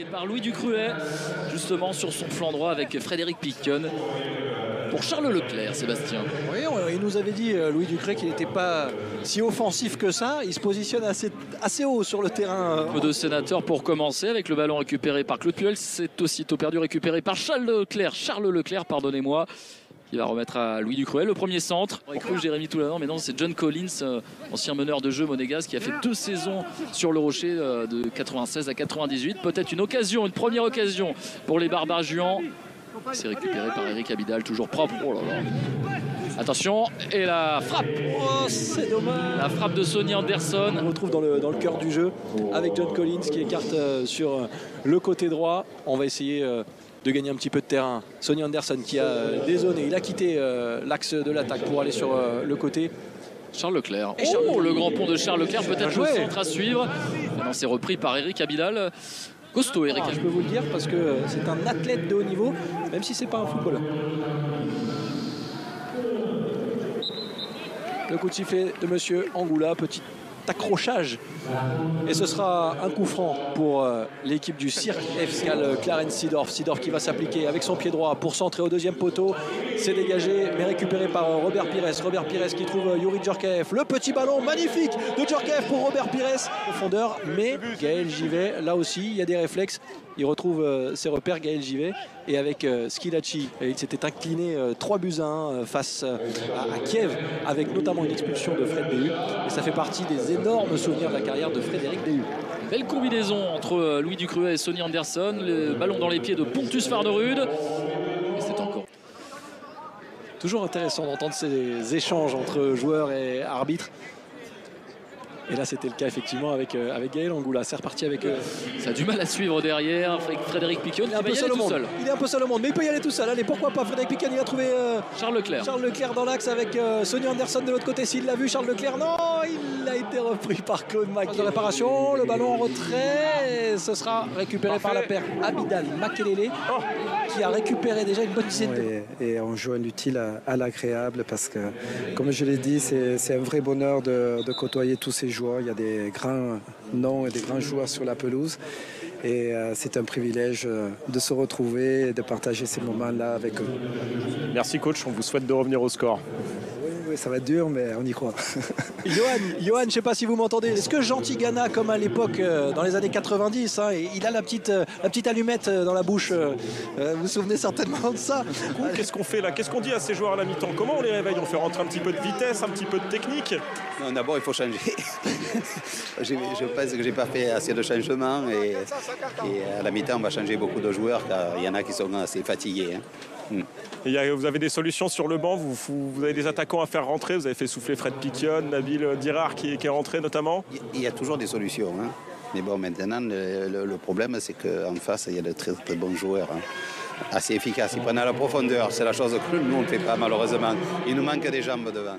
Et par Louis Ducruet, justement sur son flanc droit avec Frédéric Picon. Pour Charles Leclerc, Sébastien. Oui, il nous avait dit, euh, Louis Ducret, qu'il n'était pas si offensif que ça. Il se positionne assez, assez haut sur le terrain. Un peu de sénateur pour commencer avec le ballon récupéré par Claude Puel. C'est aussitôt perdu récupéré par Charles Leclerc. Charles Leclerc, pardonnez-moi. Il va remettre à Louis Ducruel le premier centre. On cru Jérémy Toulanan, mais non, c'est John Collins, euh, ancien meneur de jeu monégasque, qui a fait deux saisons sur le rocher euh, de 96 à 98. Peut-être une occasion, une première occasion pour les barbares juants. C'est récupéré par Eric Abidal, toujours propre. Oh là là. Attention, et la frappe Oh, c'est dommage La frappe de Sonny Anderson. On retrouve dans le, dans le cœur du jeu avec John Collins qui écarte euh, sur euh, le côté droit. On va essayer euh, de gagner un petit peu de terrain. Sonny Anderson qui a euh, dézonné, il a quitté euh, l'axe de l'attaque pour aller sur euh, le côté. Charles Leclerc. Et Charles- Oh, le grand pont de Charles Leclerc, peut-être le centre à suivre. C'est repris par Eric Abidal. Costaud, Eric Ah, je peux vous le dire parce que c'est un athlète de haut niveau, même si c'est pas un footballeur. Le coup de sifflet de Monsieur Angoula, petit accrochage. Et ce sera un coup franc pour euh, l'équipe du Cirque Efscal Clarence Sidorf. Sidorf qui va s'appliquer avec son pied droit pour centrer au deuxième poteau. C'est dégagé, mais récupéré par euh, Robert Pires. Robert Pires qui trouve euh, Yuri Djorkaeff. Le petit ballon magnifique de Djorkaeff pour Robert Pires. Profondeur, mais Gaël Givet, là aussi, il y a des réflexes. Il retrouve euh, ses repères, Gaël Givet. Et avec euh, Skilacci, il s'était incliné euh, 3 buts à 1 euh, face euh, à, à Kiev, avec notamment une expulsion de Fred Béhu. Et ça fait partie des énormes souvenirs de la carrière de Frédéric Béhu. Belle combinaison entre euh, Louis Ducruet et Sonny Anderson. Le ballon dans les pieds de Pontus Farnerud. Et c'est encore. Toujours intéressant d'entendre ces échanges entre joueurs et arbitres. Et là, c'était le cas effectivement avec, euh, avec Gaël Angoula. C'est reparti avec. euh, Ça a du mal à suivre derrière. Frédéric Picon il est un peu seul au monde. seul. Il est un peu seul au monde, mais il peut y aller tout seul. Allez, pourquoi pas Frédéric Picon, il a trouvé euh, Charles Leclerc. Charles Leclerc dans l'axe avec euh, Sonny Anderson de l'autre côté. S'il l'a vu, Charles Leclerc, non, il a été repris par Claude Mac. De réparation, le ballon en retrait. Et ce sera récupéré par la paire Abidal Makelele qui a récupéré déjà une bonne dizaine et on joue l'utile à, à l'agréable parce que, comme je l'ai dit, c'est un vrai bonheur de, de côtoyer tous ces joueurs. Il y a des grands noms et des grands joueurs sur la pelouse. Et euh, c'est un privilège euh, de se retrouver et de partager ces moments-là avec eux. Merci coach, on vous souhaite de revenir au score. Oui, ça va être dur, mais on y croit. Johan, Johan, je ne sais pas si vous m'entendez. Est-ce que Gentil Ghana, comme à l'époque, euh, dans les années 90, hein, il a la petite, euh, la petite allumette euh, dans la bouche euh, Vous vous souvenez certainement de ça? Qu'est-ce qu'on fait là? Qu'est-ce qu'on dit à ces joueurs à la mi-temps? Comment on les réveille? On fait rentrer un petit peu de vitesse, un petit peu de technique? Non, D'abord, il faut changer. Je pense que j'ai pas fait assez de changements et, et à la mi-temps, on va changer beaucoup de joueurs car il y en a qui sont assez fatigués. hein. Vous avez des solutions sur le banc, vous, avez des attaquants à faire rentrer, vous avez fait souffler Fred Piquion, Nabil Dirard qui, est rentré notamment. Il- y a toujours des solutions. hein. Mais bon, maintenant, le problème, c'est qu'en face, il y a de très, très bons joueurs. hein. Assez efficaces. Ils prennent à la profondeur. C'est la chose que nous, on ne fait pas malheureusement. Il nous manque des jambes devant.